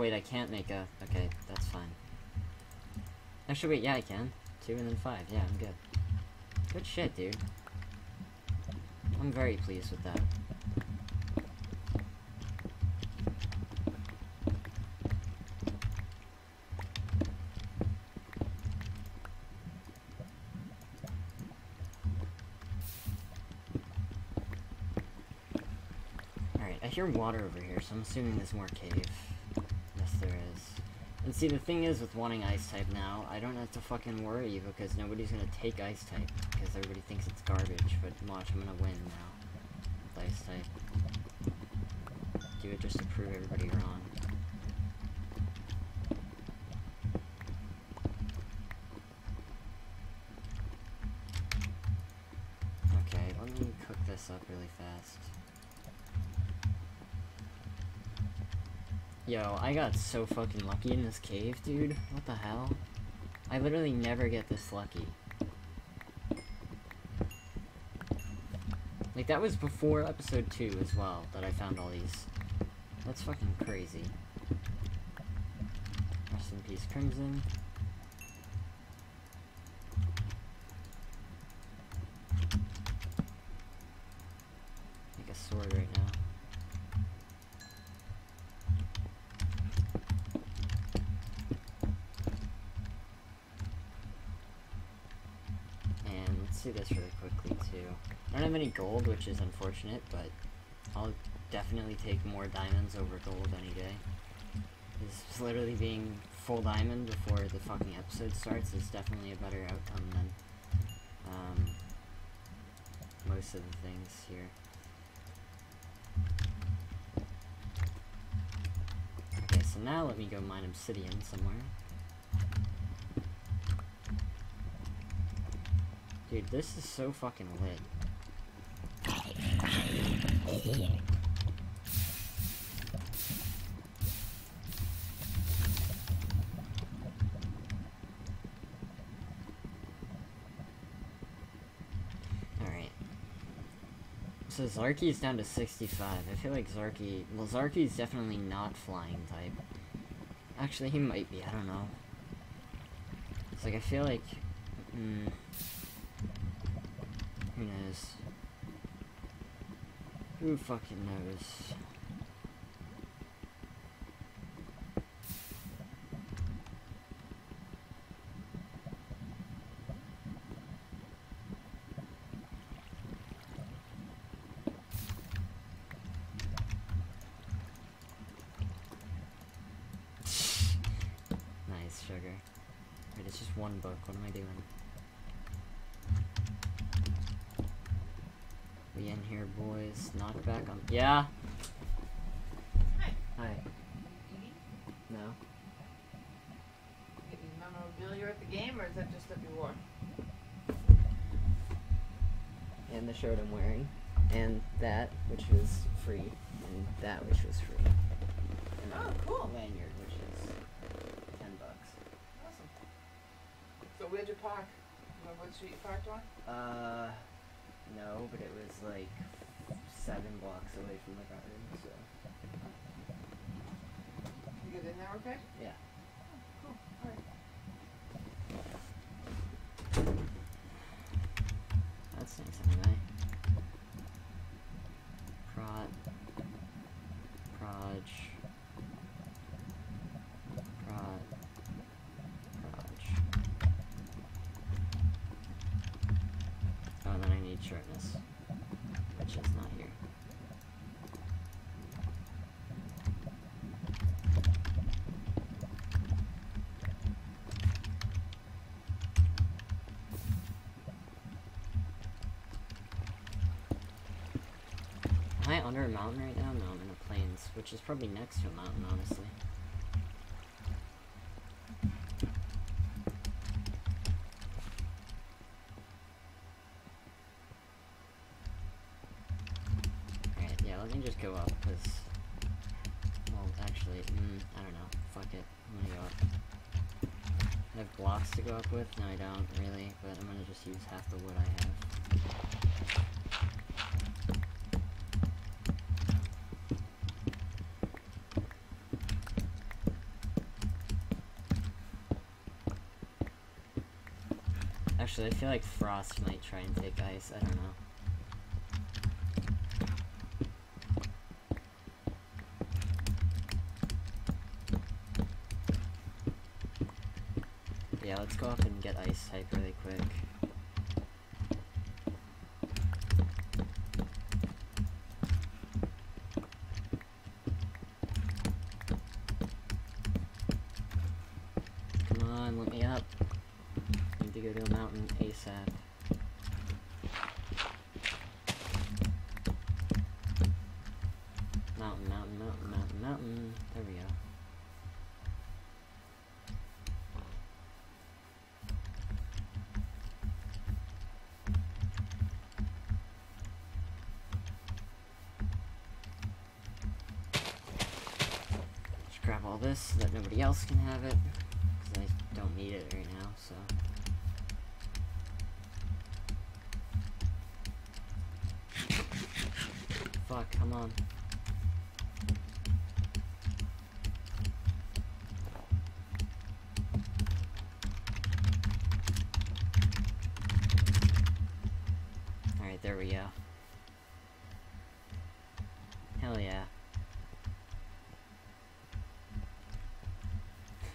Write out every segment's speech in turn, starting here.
Wait, I can't make a... Okay, that's fine. Actually, wait, yeah, I can. Two and then five. Yeah, I'm good. Good shit, dude. I'm very pleased with that. Alright, I hear water over here, so I'm assuming there's more cave. There is. And see, the thing is with wanting ice type now, I don't have to fucking worry because nobody's gonna take ice type because everybody thinks it's garbage. But watch, I'm gonna win now with ice type. Do it just to prove everybody wrong. Yo, I got so fucking lucky in this cave, dude. What the hell? I literally never get this lucky. Like, that was before episode 2 as well, that I found all these. That's fucking crazy. Rest in peace, Crimson. Make a sword right now. And let's do this really quickly too. I don't have any gold, which is unfortunate, but I'll definitely take more diamonds over gold any day. This literally being full diamond before the fucking episode starts is definitely a better outcome than um, most of the things here. Okay, so now let me go mine obsidian somewhere. Dude, this is so fucking lit. So Zarky's down to 65. I feel like Zarky... Well, Zarky's definitely not flying type. Actually, he might be. I don't know. It's like, I feel like... Mm, who knows? Who fucking knows? nice, sugar. Wait, it's just one book. What am I doing? We in here, boys. Knock back on. Yeah. Hi. Hi. No. Getting memorabilia at the game, or is that just stuff you wore? And the shirt I'm wearing, and that which was free, and that which was free. And Oh, cool. lanyard, which is ten bucks. Awesome. So where'd you park? Remember what street you parked on? Uh, no, but it was like seven blocks away from the garden, so You get in there okay? yeah. Cool. Alright. That's nice anyway. Prod. Proj. Prod. Proj. Oh, Which is not here. Am I under a mountain right now? No, I'm in the plains, which is probably next to a mountain, honestly. Alright, yeah, let me just go up, because... Well, actually, mm, I don't know. Fuck it. I'm gonna go up. I have blocks to go up with? No, I don't, really, but I'm gonna just use half the wood I have. Actually, I feel like Frost might try and take ice. I don't know. Yeah, let's go up and get ice type really quick. Come on, let me up. Need to go to a mountain ASAP. Mountain, mountain, mountain, mountain, mountain. There we go. Just grab all this so that nobody else can have it. Because I don't need it right now, so. Fuck, come on. Alright, there we go. Hell yeah.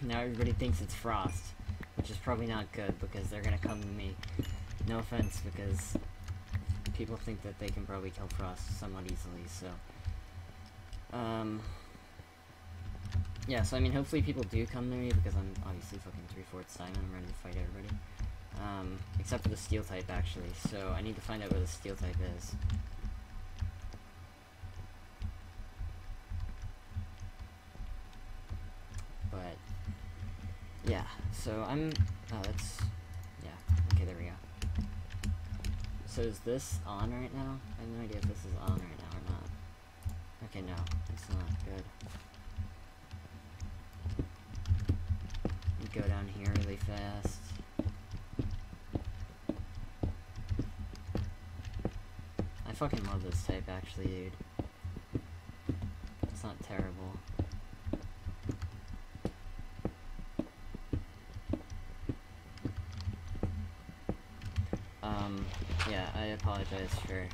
now everybody thinks it's Frost, which is probably not good because they're gonna come to me. No offense, because people think that they can probably kill Frost somewhat easily, so. Um. Yeah, so I mean, hopefully people do come to me because I'm obviously fucking three fourths diamond. I'm ready to fight everybody. Um, except for the steel type, actually. So I need to find out where the steel type is. But yeah, so I'm. Oh, that's yeah. Okay, there we go. So is this on right now? I have no idea if this is on right now or not. Okay, no, it's not. Good. Go down here really fast. I fucking love this type, actually, dude. It's not terrible. Um, yeah, I apologize for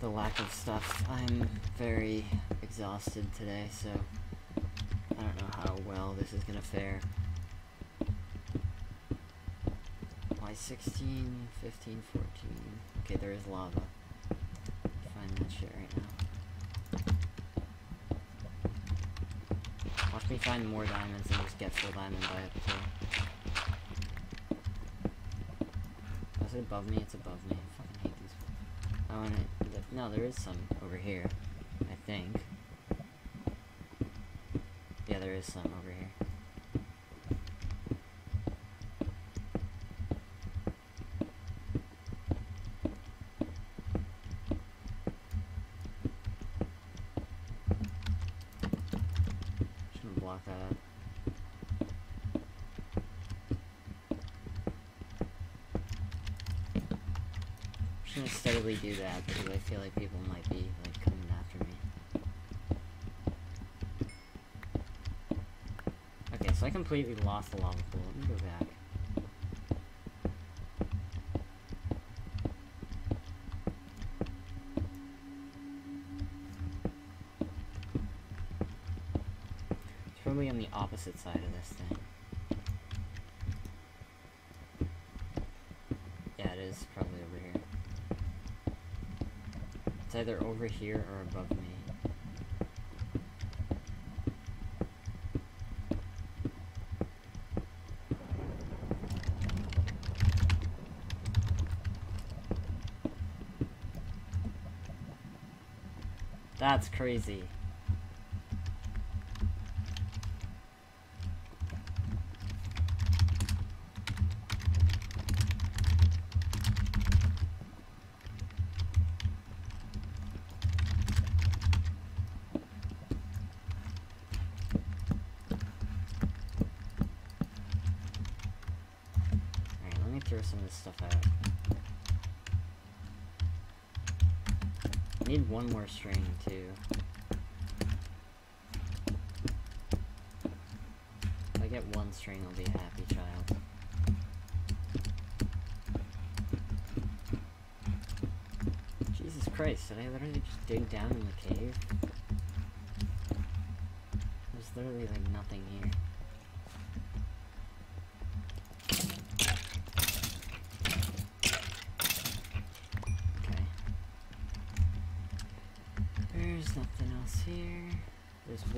the lack of stuff. I'm very exhausted today, so I don't know how well this is gonna fare. Why 16, 15, 14? Okay, there is lava. Find that shit right now. Watch me find more diamonds and just get full diamond by up too. Is it above me? It's above me. I fucking hate these. I wanna. No, there is some over here. I think. Yeah, there is some over here. Just gonna block that up. just gonna steadily do that because I feel like people might be like coming after me. Okay, so I completely lost the lava pool. Let me go back. It's probably on the opposite side of this thing. Yeah, it is probably over here. It's either over here or above me. That's crazy. this stuff out. I need one more string, too. If I get one string, I'll be a happy child. Jesus Christ, did I literally just dig down in the cave? There's literally, like, nothing here.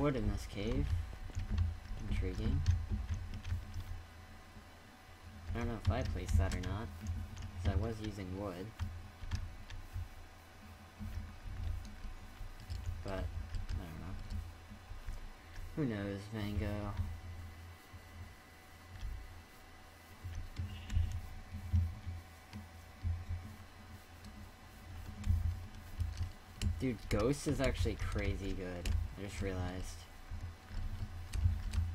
Wood in this cave. Intriguing. I don't know if I placed that or not, because I was using wood. But, I don't know. Who knows, Mango? Dude, Ghost is actually crazy good. I just realized.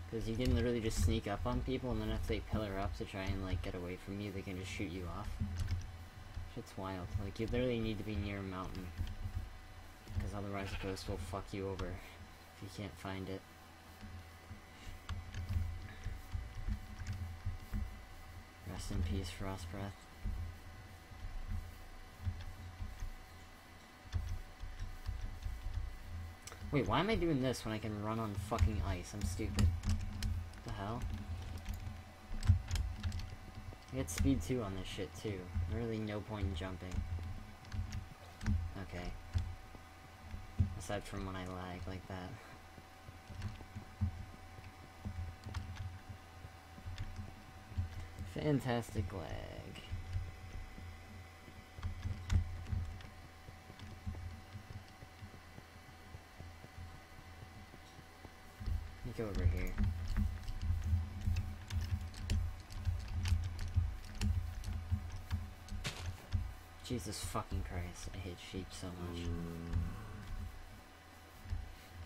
Because you can literally just sneak up on people, and then if they pillar up to try and, like, get away from you, they can just shoot you off. Shit's wild. Like, you literally need to be near a mountain. Because otherwise the ghost will fuck you over if you can't find it. Rest in peace, Frost Wait, why am I doing this when I can run on fucking ice? I'm stupid. What the hell? I get speed 2 on this shit too. Really no point in jumping. Okay. Aside from when I lag like that. Fantastic lag. Go over here. Jesus fucking Christ, I hate sheep so much.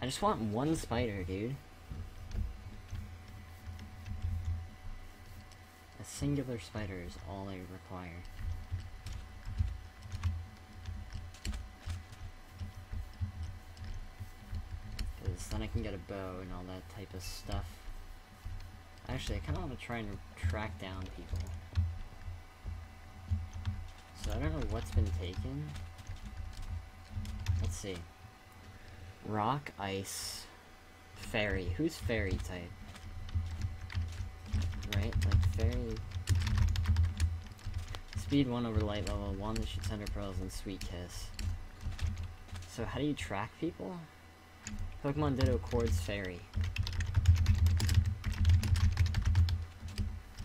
I just want one spider, dude. A singular spider is all I require. Because then I can get a bow and all that type of stuff. Actually, I kind of want to try and track down people. So I don't know what's been taken. Let's see. Rock, ice, fairy. Who's fairy type? Right? Like fairy. Speed 1 over light level, 1 that shoots 100 pearls, and sweet kiss. So how do you track people? Pokemon Ditto Quartz Fairy.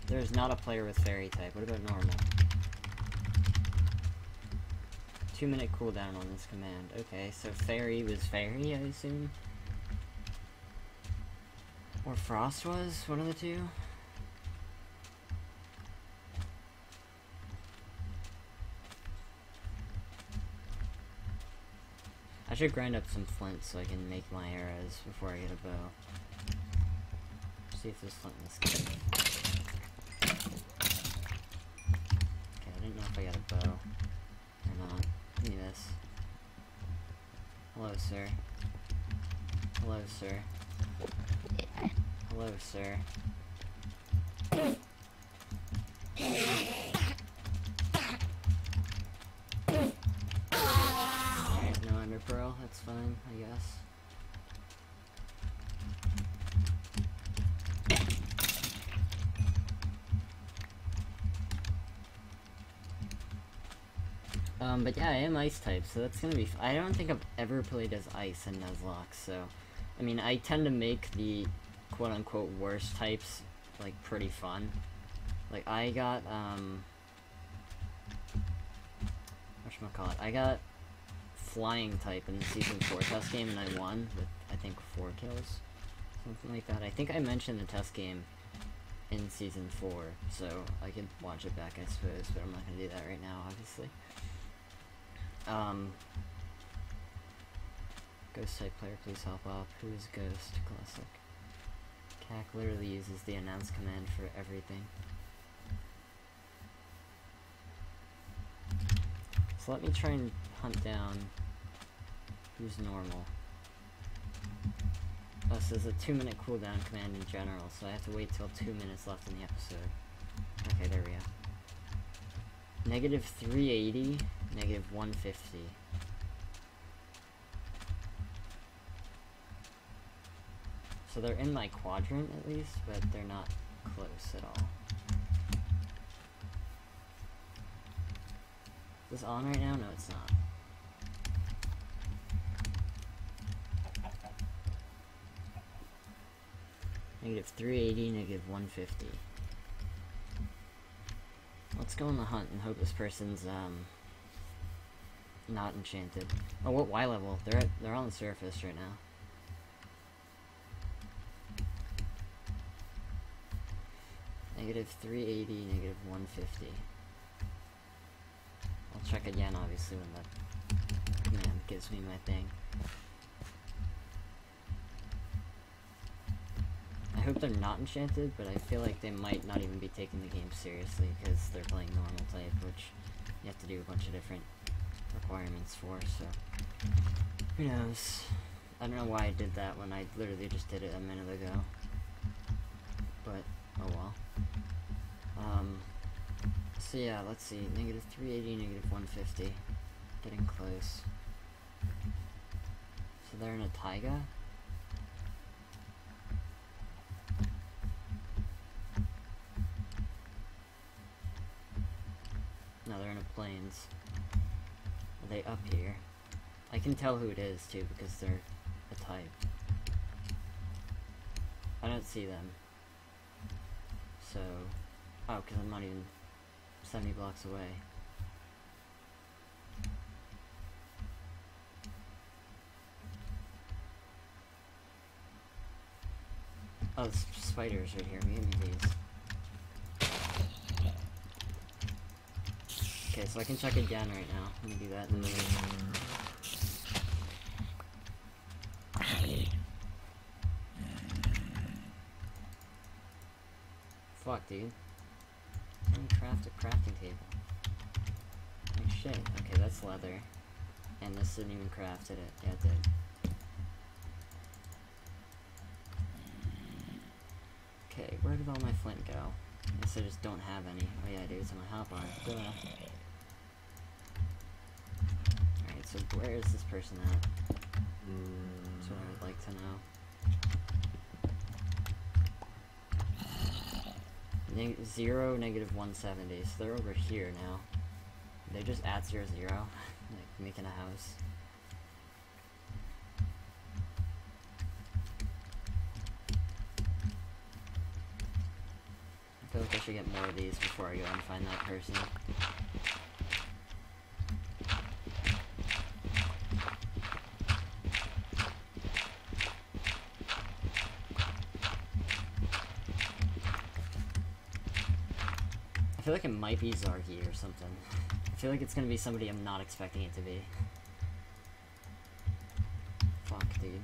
There's not a player with fairy type. What about normal? Two minute cooldown on this command. Okay, so fairy was fairy, I assume? Or frost was? One of the two? I should grind up some flint so I can make my arrows before I get a bow. See if there's flint in this game. Okay, I didn't know if I got a bow or not. Give me this. Hello, sir. Hello, sir. Hello, sir. Guess. Um, but yeah, I am ice type, so that's gonna be. I don't think I've ever played as ice in Nuzlocke, so. I mean, I tend to make the quote unquote worst types, like, pretty fun. Like, I got, um. Whatchamacallit? I got flying type in the season 4 test game, and I won with, I think, 4 kills. Something like that. I think I mentioned the test game in season 4, so I can watch it back, I suppose, but I'm not gonna do that right now, obviously. Um, Ghost type player, please help up. Who is Ghost? Classic. CAC literally uses the announce command for everything. So let me try and hunt down Who's normal? Oh, this is there's a two minute cooldown command in general, so I have to wait till two minutes left in the episode. Okay, there we go. Negative 380, negative 150. So they're in my quadrant at least, but they're not close at all. Is this on right now? No, it's not. Negative 380, negative 150. Let's go on the hunt and hope this person's, um, not enchanted. Oh, what Y level? They're at, they're on the surface right now. Negative 380, negative 150. I'll check again, obviously, when the command gives me my thing. Hope they're not enchanted, but I feel like they might not even be taking the game seriously because they're playing normal type, which you have to do a bunch of different requirements for, so who knows. I don't know why I did that when I literally just did it a minute ago. But, oh well. Um, so yeah, let's see. Negative 380, negative 150. Getting close. So they're in a taiga? No, they're in the plains. Are they up here? I can tell who it is too because they're a type. I don't see them. So, oh, because I'm not even 70 blocks away. Oh, spiders right here. Me these. Okay, so I can check again right now. Let me do that. Fuck, dude. Me craft a crafting table. Oh shit. Okay, that's leather. And this didn't even crafted it. Yeah, it did. Okay, where did all my flint go? I guess I just don't have any. Oh yeah, I do. It's in my hotbar. Duh. So where is this person at? Mm. That's what I would like to know. Zero, negative 170, so they're over here now. They're just at zero, zero, like making a house. I feel like I should get more of these before I go and find that person. Like it might be Zargi or something. I feel like it's gonna be somebody I'm not expecting it to be. Fuck, dude.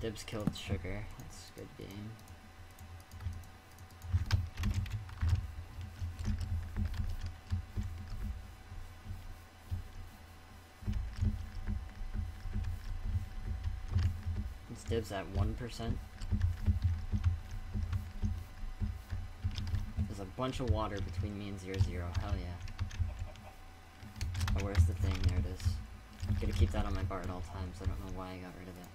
Dibs killed Sugar. That's a good game. Dibs at 1%. There's a bunch of water between me and Zero Zero. Hell yeah. Oh, where's the thing? There it is. Gotta keep that on my bar at all times. I don't know why I got rid of it.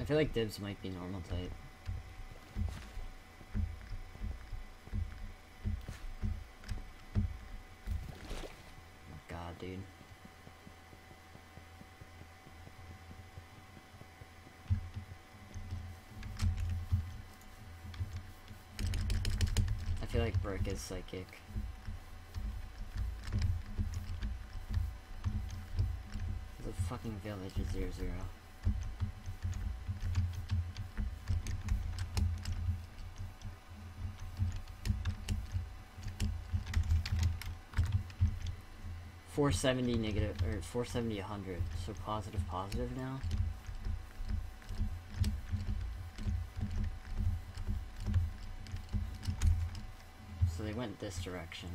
I feel like Dibs might be normal type. Oh god, dude. I feel like Brick is psychic. A fucking village at zero zero. Four seventy negative or four seventy a hundred, so positive positive now. So they went this direction.